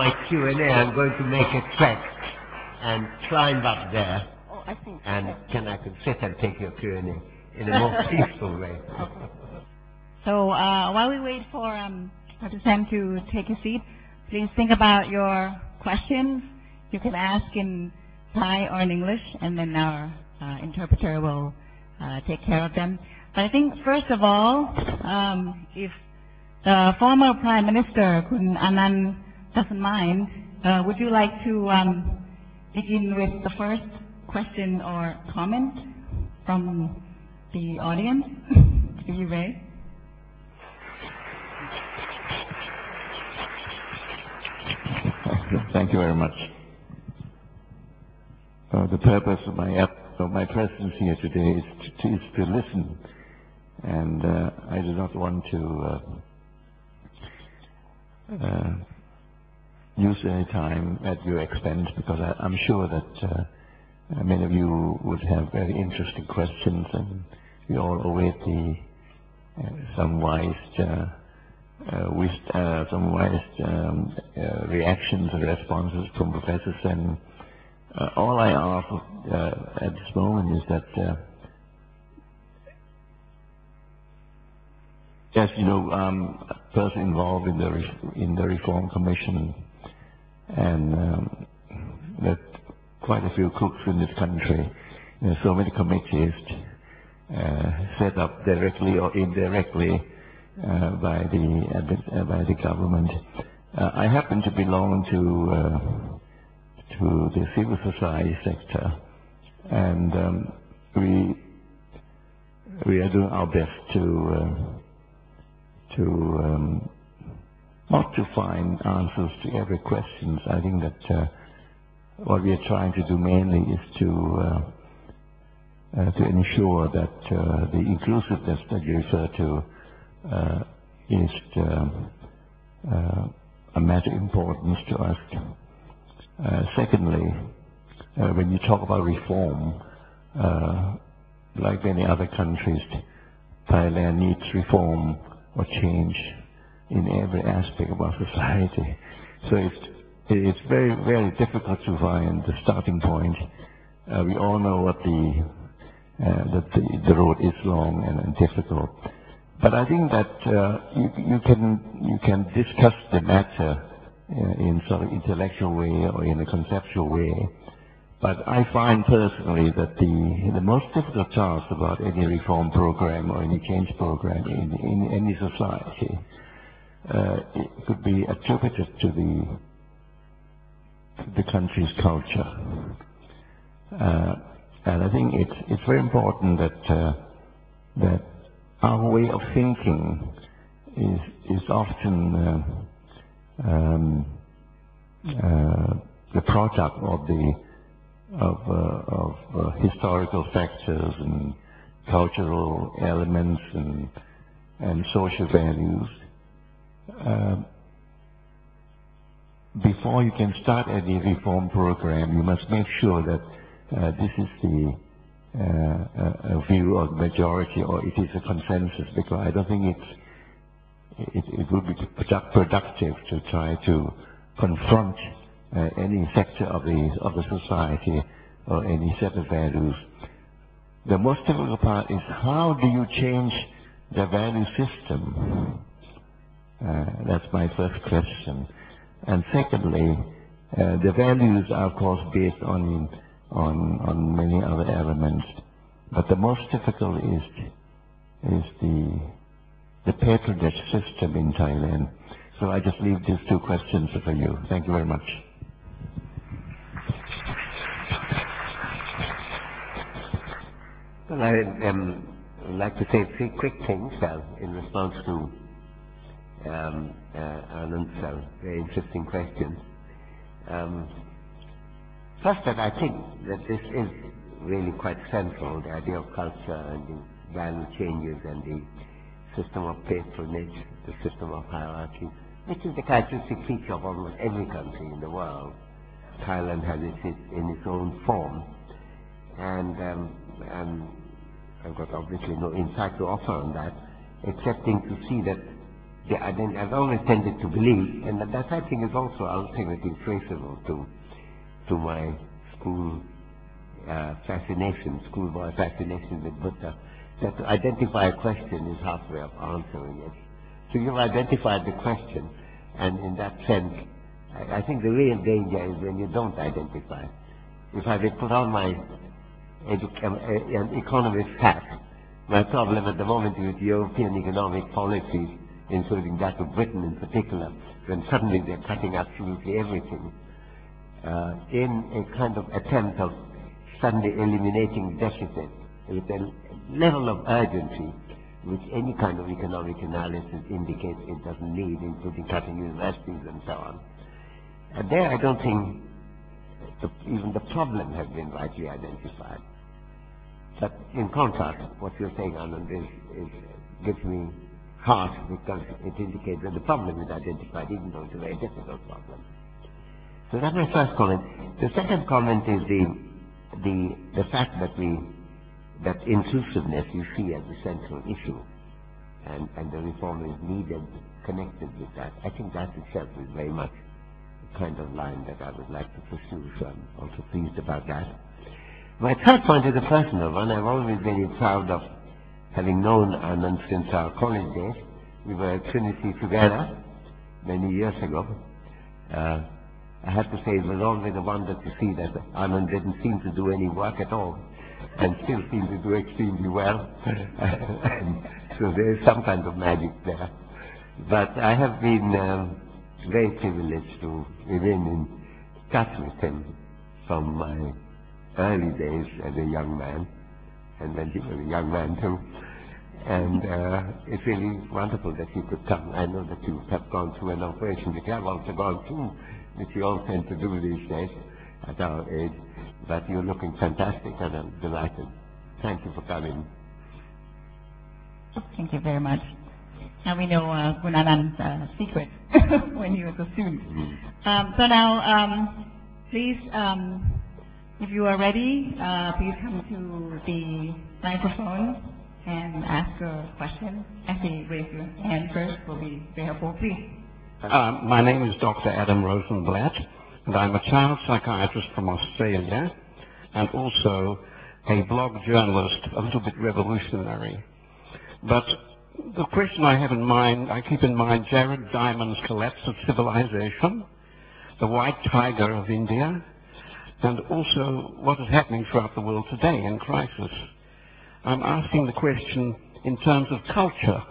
my Q&A, I'm going to make a trek and climb up there, Oh, I think. and can I can sit and take your Q&A in a more peaceful way. So uh, while we wait for um, Dr. Sam to take a seat, please think about your questions. You can ask in Thai or in English, and then our uh, interpreter will uh, take care of them. But I think first of all, um, if the former Prime Minister Kun Anand doesn't mind, uh, would you like to um, begin with the first question or comment from the audience? Are you ready? Thank you very much. Uh, the purpose of my of my presence here today is to, is to listen, and uh, I do not want to uh, uh, use any time at your expense because I, I'm sure that uh, many of you would have very interesting questions, and we all await the uh, some wise. Uh, uh, uh, some wise um, uh, reactions and responses from professors and all I ask at this moment is that, as you know, I'm a person involved in the in the Reform Commission, and um, that quite a few cooks in this country. There are so many committees uh, set up directly or indirectly uh, by the uh, by the government. Uh, I happen to belong to uh, to the civil society sector, and um, we we are doing our best to to um, not to find answers to every question. I think that uh, what we are trying to do mainly is to uh, uh, to ensure that uh, the inclusiveness that you refer to uh, is uh, a matter of importance to us. Secondly, when you talk about reform, like many other countries, Thailand needs reform or change in every aspect of our society. So it's, it's very, very difficult to find the starting point. Uh, we all know what the, uh, that the, the road is long and, and difficult. But I think that uh, you, you can you can discuss the matter uh, in sort of intellectual way or in a conceptual way. But I find personally that the the most difficult task about any reform program or any change program in, in any society could be attributed to the the country's culture. Uh, and I think it's it's very important that uh, that our way of thinking is is often uh, um, uh, the product of the of, uh, of uh, historical factors and cultural elements and and social values. Uh, before you can start any reform program, you must make sure that uh, this is the uh, a view of the majority or it is a consensus because I don't think it's it, it would be productive to try to confront uh, any sector of the of the society or any set of values. The most difficult part is how do you change the value system? Uh, that's my first question. And secondly, uh, the values are of course based on on on many other elements, but the most difficult is is the the patronage system in Thailand. So I just leave these two questions for you. Thank you very much. Well, I um, would like to say three quick things uh, in response to um, uh, Anand's uh, very interesting questions. Um, first, that I think that this is really quite central, the idea of culture and the value changes and the system of patronage, the system of hierarchy, which is the characteristic feature of almost every country in the world. Thailand has it in its own form. And, um, and I've got obviously no insight to offer on that, excepting to see that the ident- I've always tended to believe, and that, I think is also ultimately traceable to, to my school uh, fascination, schoolboy fascination with Buddha, that to identify a question is halfway of answering it. So you've identified the question, and in that sense, I, I think the real danger is when you don't identify. If I put on my um, uh, an economist hat, my problem at the moment with European economic policies, including that of Britain in particular, when suddenly they're cutting absolutely everything, uh, in a kind of attempt of suddenly eliminating deficit with a level of urgency which any kind of economic analysis indicates it doesn't need, including cutting universities and so on. And there I don't think the, even the problem has been rightly identified. But in contrast, what you're saying, Anand, is, is, gives me heart because it indicates that the problem is identified, even though it's a very difficult problem. So that's my first comment. The second comment is the, the, the fact that we, that inclusiveness you see as a central issue, and, and the reform is needed connected with that. I think that itself is very much the kind of line that I would like to pursue, so I'm also pleased about that. My third point is a personal one. I've always been proud of having known Anand since our college days. We were at Trinity together many years ago. Uh, I have to say it was always a wonder to see that Anand didn't seem to do any work at all and still seemed to do extremely well. so there is some kind of magic there. But I have been um, very privileged to remain in touch with him from my early days as a young man, and when he was a young man too. And uh, it's really wonderful that you could come. I know that you have gone through an operation which I've also gone through, which you all tend to do these days at our age. But you're looking fantastic, and I'm delighted. Thank you for coming. Thank you very much. Now we know uh, uh, secret when he was a student. Um, so now, um, please, um, if you are ready, uh, please come to the microphone and ask a question. Actually, raise your hand first will be very helpful, please. Uh, my name is Dr. Adam Rosenblatt, and I'm a child psychiatrist from Australia, and also a blog journalist, a little bit revolutionary. But the question I have in mind, I keep in mind Jared Diamond's Collapse of Civilization, the White Tiger of India, and also what is happening throughout the world today in crisis. I'm asking the question in terms of culture.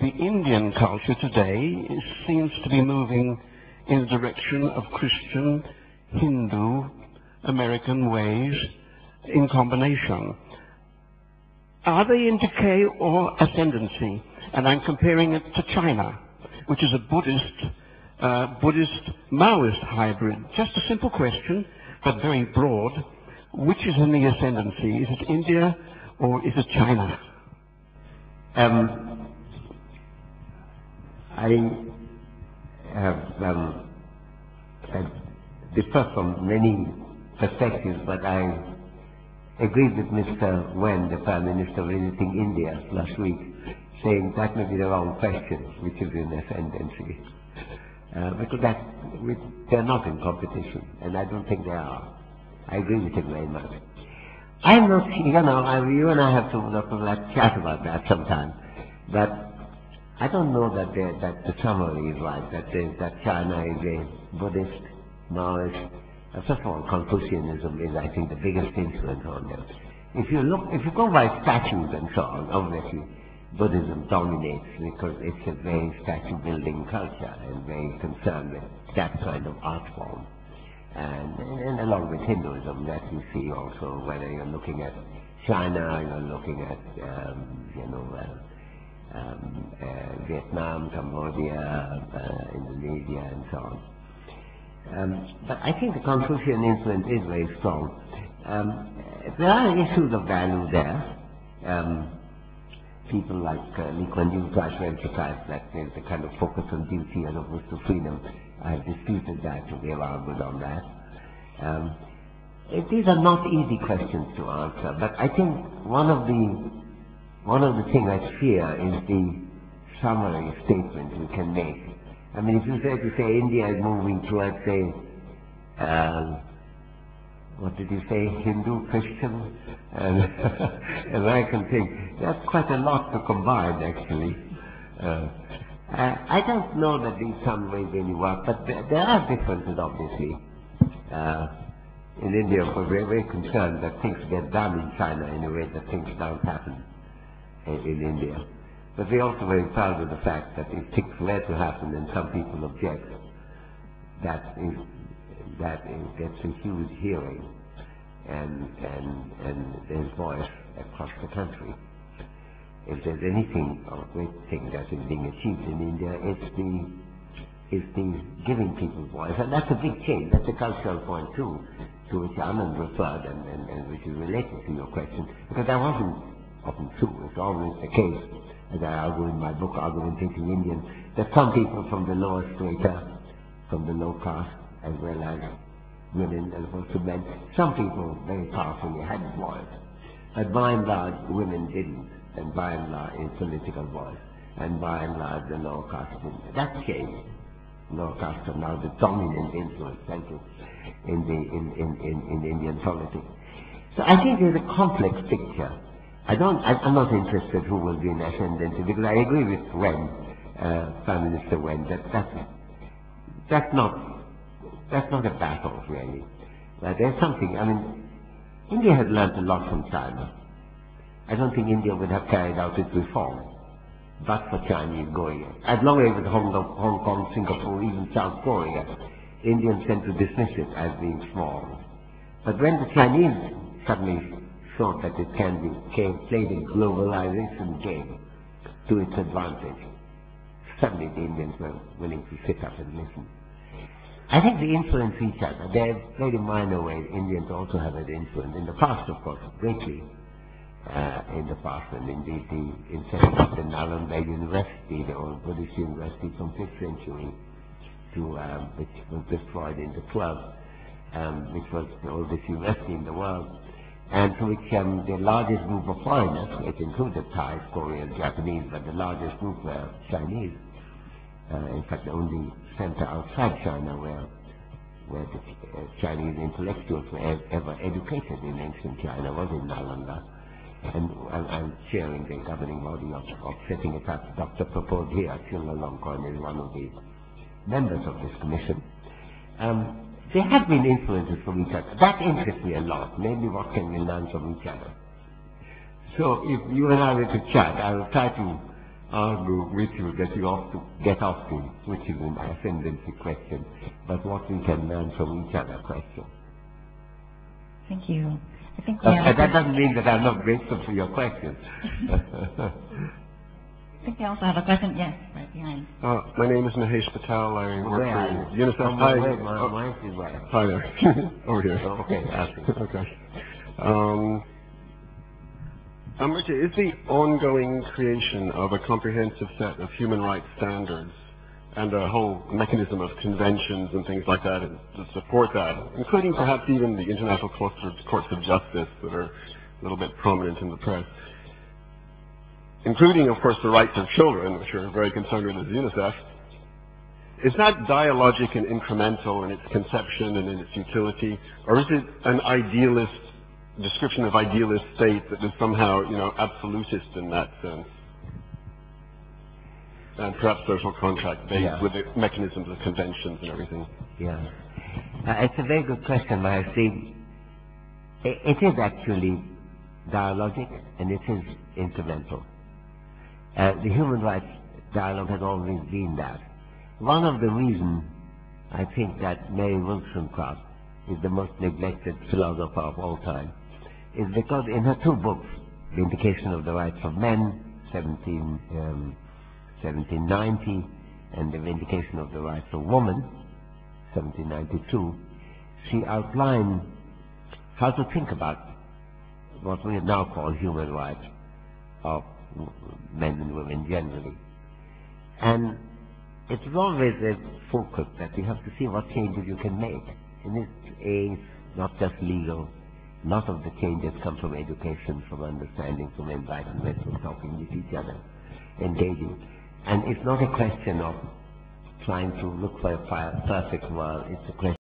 The Indian culture today is, seems to be moving in the direction of Christian, Hindu, American ways in combination. Are they in decay or ascendancy? And I'm comparing it to China, which is a Buddhist, uh, Buddhist Maoist hybrid. Just a simple question, but very broad. Which is in the ascendancy? Is it India or is it China? Um, I have um, differ from many perspectives, but I agreed with Mr. Wen, the Prime Minister visiting India last week, saying that may be the wrong question, which is in ascendancy. Uh, because that, we, they're not in competition, and I don't think they are. I agree with him very much. I'm not, you know, I, you and I have to like, chat about that sometime, but I don't know that that the summary is right, that, that China is a Buddhist, Maoist, first of all, Confucianism is, I think, the biggest influence on them. If you look, if you go by statues and so on, obviously, Buddhism dominates because it's a very statue-building culture and very concerned with that kind of art form. And, and along with Hinduism, that you see also, whether you're looking at China, you're looking at, um, you know, uh, um, uh, Vietnam, Cambodia, uh, Indonesia, and so on. Um, but I think the Confucian influence is very strong. Um, there are issues of value there. People like uh, try to emphasize that there's a kind of focus on duty as opposed to freedom. I have disputed that, so we have argued on that. Um, these are not easy questions to answer, but I think one of the one of the things I fear is the summary statement we can make. I mean, if you say to say India is moving towards, say, uh, what did you say, Hindu, Christian, and American thing, that's quite a lot to combine, actually. Uh, I don't know that in some ways really work, but there, there are differences, obviously. Uh, in India, we're very, very concerned that things get done in China in a way that things don't happen in, in India. But we're also very proud of the fact that if things were to happen and some people object, that is, that gets a huge hearing and, and, and there's voice across the country. If there's anything or great thing that is being achieved in India, it's the is the giving people voice. And that's a big change. That's a cultural point too, to which Anand referred and, and, and which is related to your question. Because that wasn't often true. It's always the case, as I argue in my book, Argumentative Indian, that some people from the lower strata, from the low caste, as well as women as opposed to men, some people very powerfully had voice. But by and large, women didn't, and by and large, in political voice, and by and large, the lower caste didn't. That changed lower caste are now the dominant influence, thank you, in, the, in, in, in, in Indian politics. So I think there's a complex picture. I don't, I, am not interested who will be in ascendancy because I agree with Wen, uh, Prime Minister Wen, that that's, that's not, that's not a battle really. But there's something, I mean, India has learned a lot from China. I don't think India would have carried out its reform but for Chinese going in. As long as it's Hong Hong Kong, Singapore, even South Korea, Indians tend to dismiss it as being small. But when the Chinese suddenly thought that it can be played a globalization game to its advantage, suddenly the Indians were willing to sit up and listen. I think they influence each other. They're very minor ways. Indians also have an influence. In the past, of course, greatly uh, in the past, and indeed the, in up the Nalanda University, the old Buddhist university from 5th century, to, um, which was destroyed in the 12th, um, which was the oldest university in the world, and to which um, the largest group of foreigners, which included Thais, Koreans, Japanese, but the largest group were Chinese. Uh, in fact, the only center outside China where where the uh, Chinese intellectuals were ever educated in ancient China was in Nalanda and I'm chairing the governing body of, of setting it up. Dr. Prapod here, Chulalongkorn, is one of the members of this commission. Um, have been influences from each other. That interests me a lot. Maybe what can we learn from each other? So if you and I were to chat, I will try to argue with you that you ought to get off the which is an ascendancy question, but what we can learn from each other question. Thank you. I think uh, that doesn't mean that I'm not grateful for your question. I think you also have a question. Yes, right behind. Uh, my name is Mahesh Patel. I work where for UNICEF. Oh, Hi. Where, my, my is where? Hi there. Over here. Oh, okay, okay. Um, um, Richard, is the ongoing creation of a comprehensive set of human rights standards and a whole mechanism of conventions and things like that to support that, including perhaps even the international courts of, courts of justice that are a little bit prominent in the press, including, of course, the rights of children, which we're very concerned with as UNICEF. Is that dialogic and incremental in its conception and in its utility, or is it an idealist description of idealist state that is somehow, you know, absolutist in that sense? and perhaps social contract based yeah. with the mechanisms of conventions and everything. Yeah. Uh, it's a very good question, but I see it, it is actually dialogic and it is incremental. Uh, the human rights dialogue has always been that. One of the reasons I think that Mary Wollstonecraft is the most neglected philosopher of all time is because in her two books, The Vindication of the Rights of Men, 17, um, 1790, and the Vindication of the Rights of Woman, 1792, she outlined how to think about what we now call human rights of men and women generally. And it's always a focus that you have to see what changes you can make. In this age, not just legal, a lot of the changes come from education, from understanding, from enlightenment, from talking with each other, engaging. And it's not a question of trying to look for a perfect world. It's a question